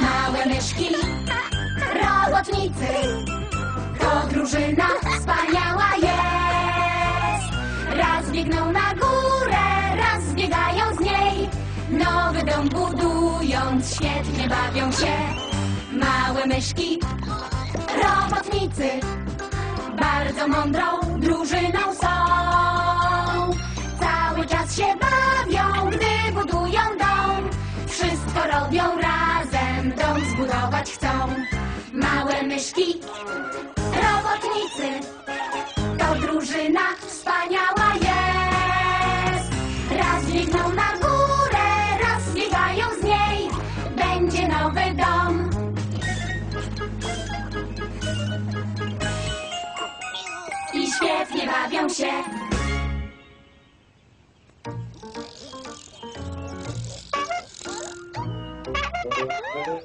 Małe myszki, robotnicy, to drużyna wspaniała jest. Raz biegną na górę, raz biegają z niej. Nowy dom budując, świetnie bawią się. Małe myszki, robotnicy, bardzo mądrą drużyną są. Cały czas się chcą. Małe myszki, robotnicy, to drużyna wspaniała jest. Raz biegną na górę, raz biegają z niej. Będzie nowy dom. I świetnie bawią się. Yeah.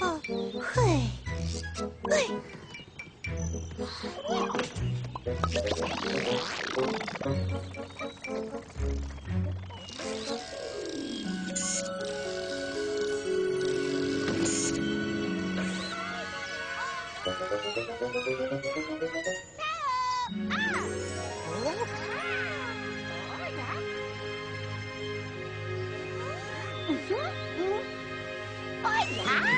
哦，嘿，嘿。Hum, hum. Olha!